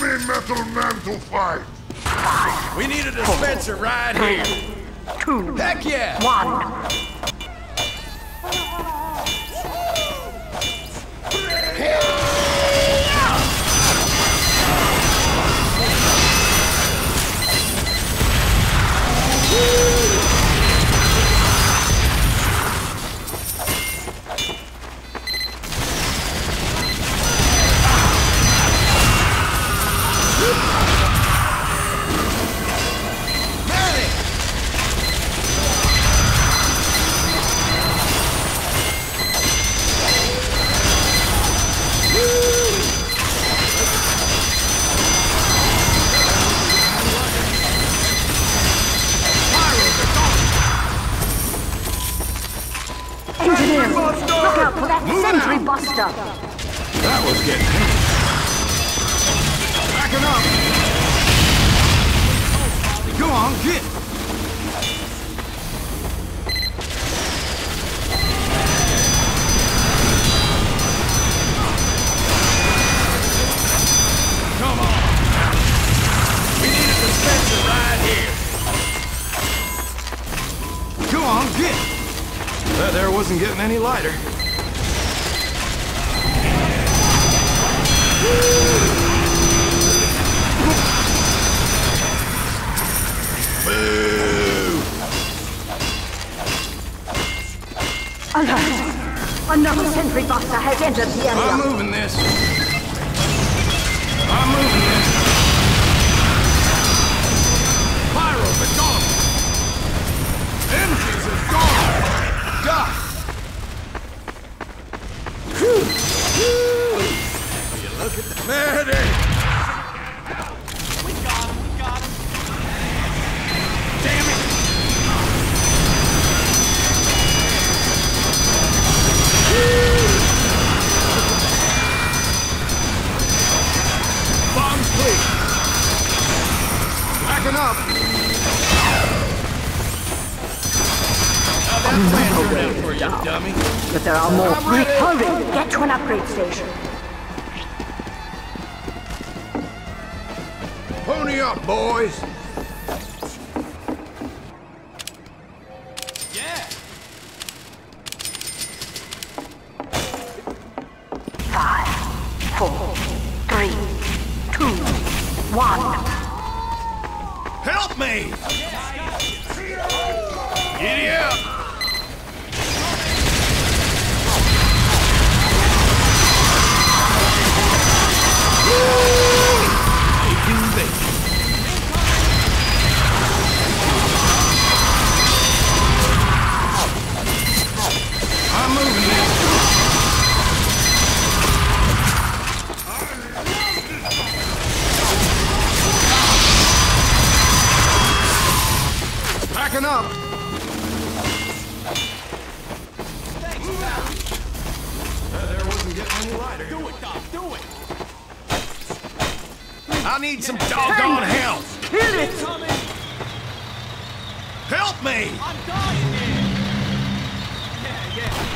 me Metal Man to fight! We need a dispenser right here! Two. Heck yeah! One. lighter. for you, dummy. But there are more. Wait, hurry! Get to an upgrade station. Pony up, boys!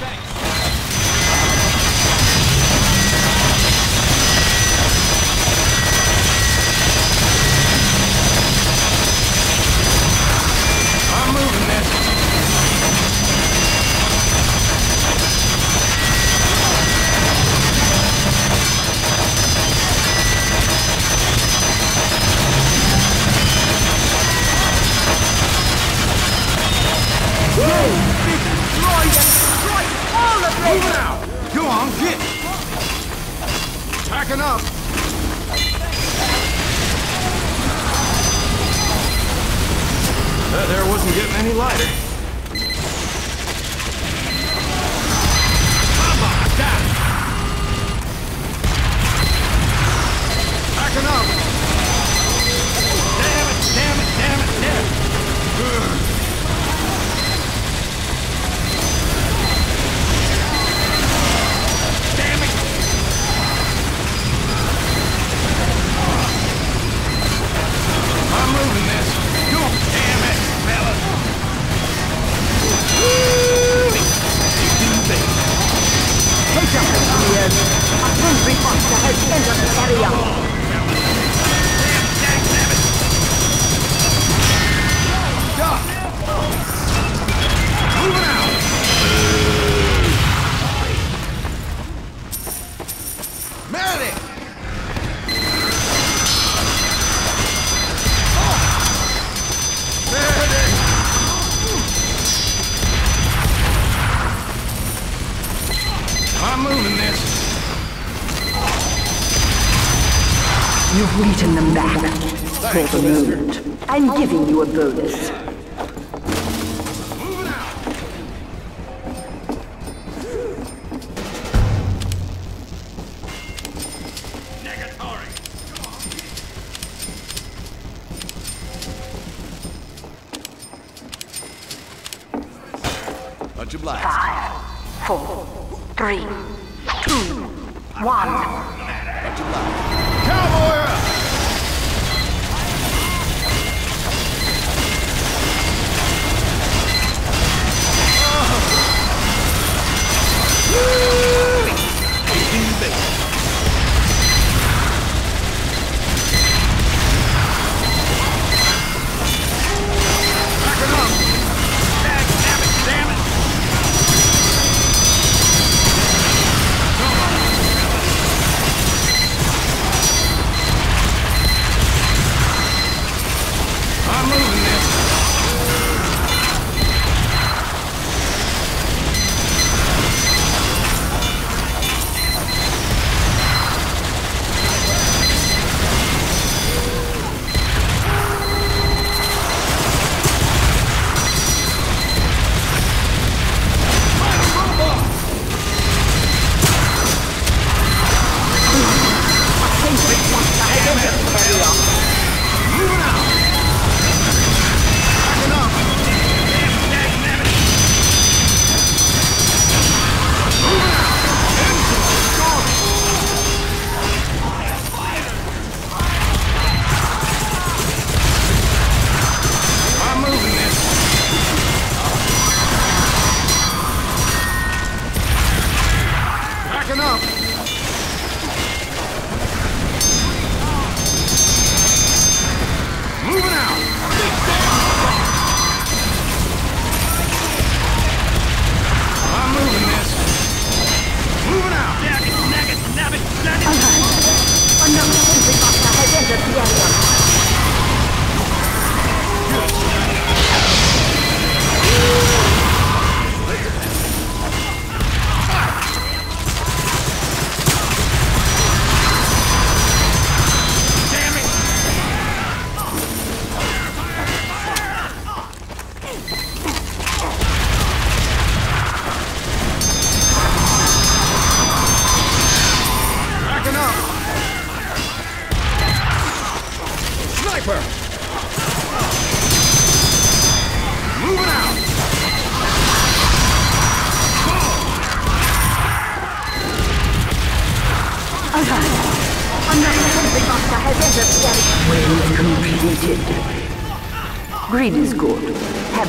Thanks. doesn't getting any lighter. Come on, down! Backing up! I'm giving you a bonus.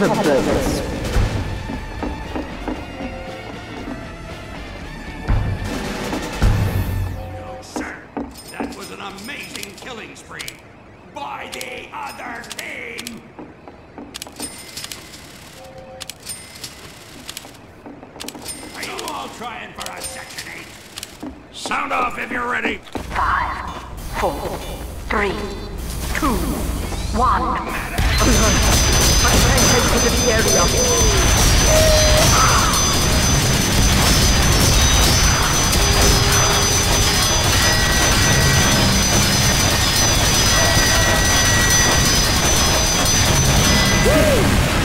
Sir, that was an amazing killing spree. By the other team! Are you all trying for a section eight? Sound off if you're ready. Five, four, three, two, one. Entered the area.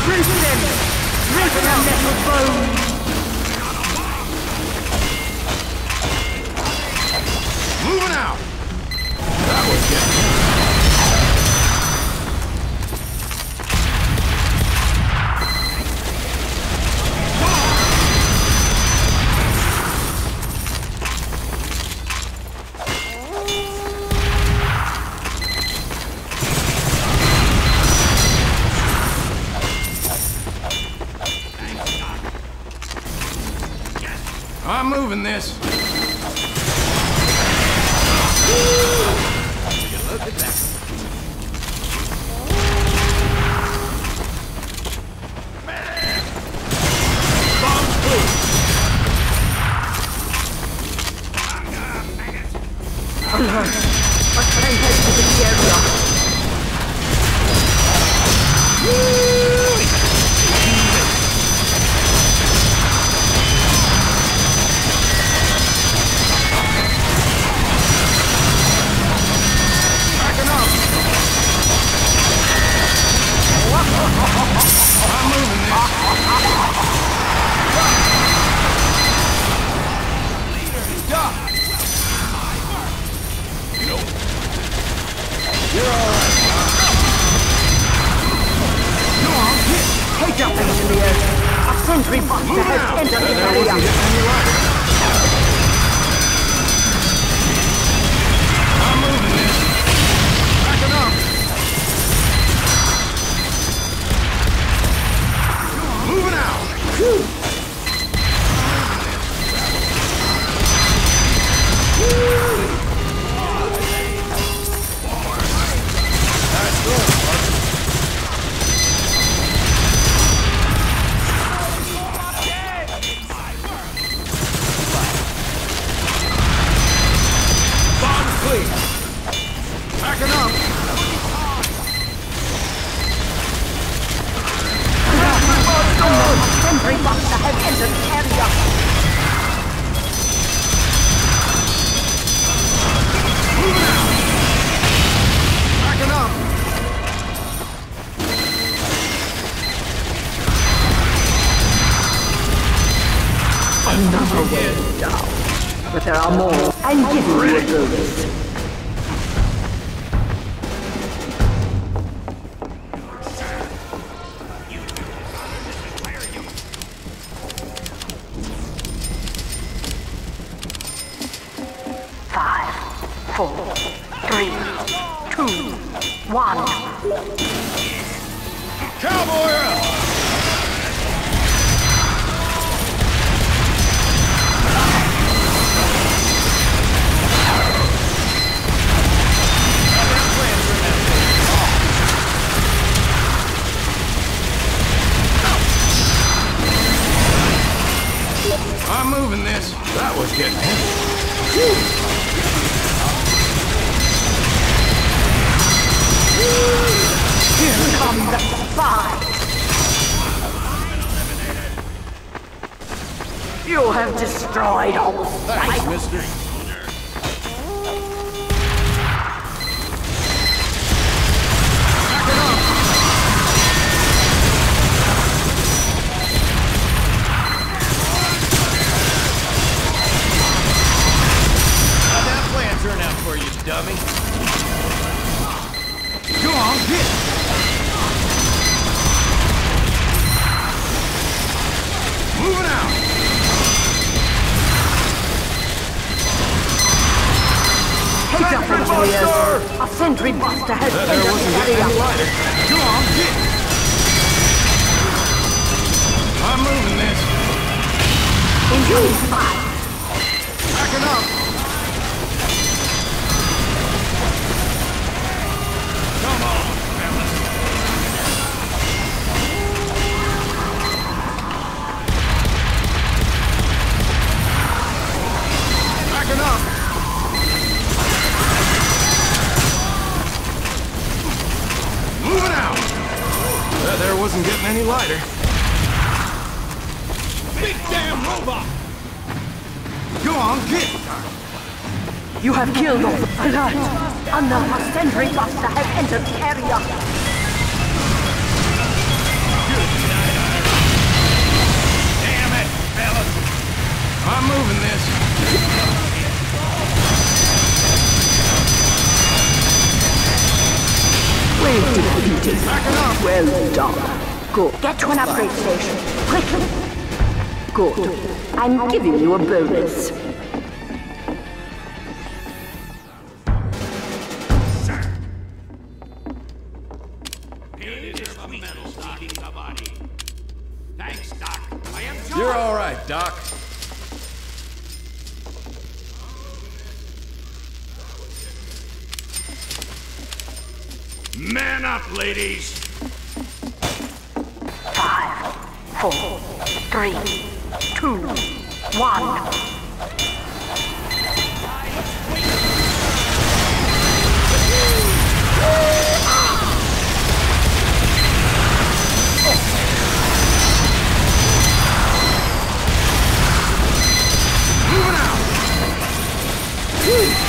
Rip them! Rip their metal bones! another way down. But there are more, and give me a go. Well done. Good. Get to an upgrade station. Quickly. Good. I'm giving you a bonus. You're all right, Doc. four, three, two, one. Moving out!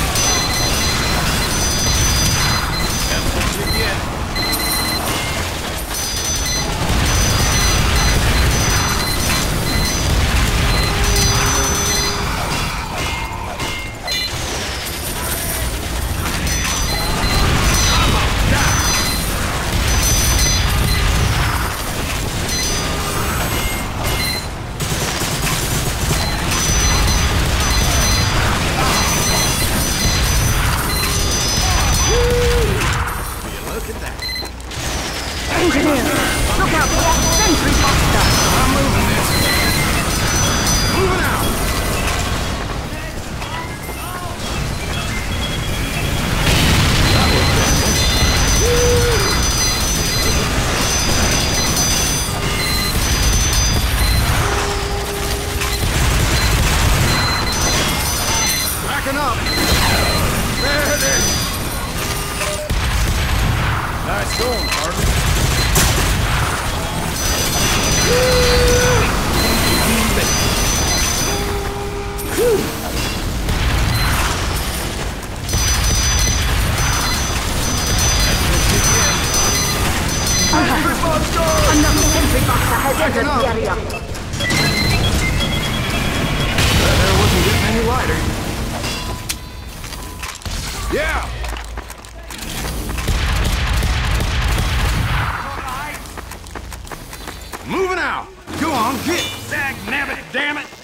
Yeah! Moving out! Go on, get! Dag nabbit, damn it!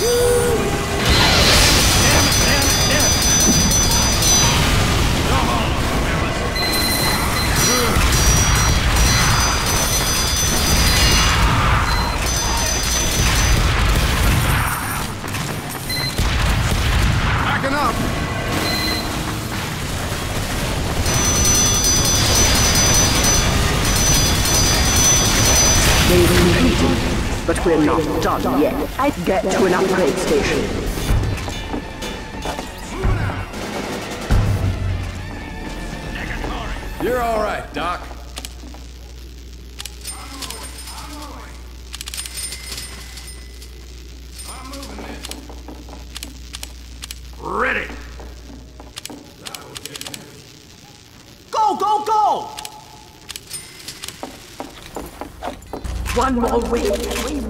Backing done yet. I get to an upgrade station. You're all right, Doc. Ready! Go, go, go! One more win, and we win!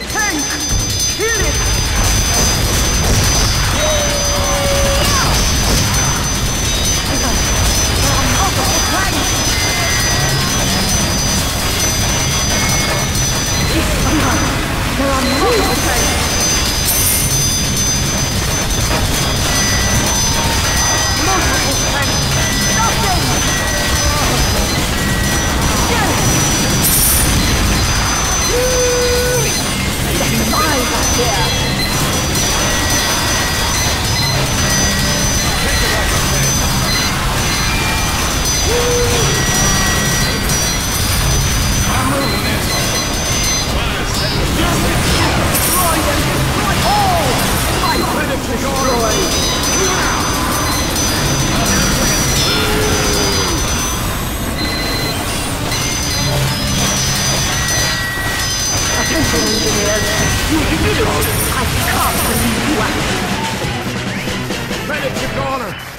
You! I can't believe you acted. Medic to corner!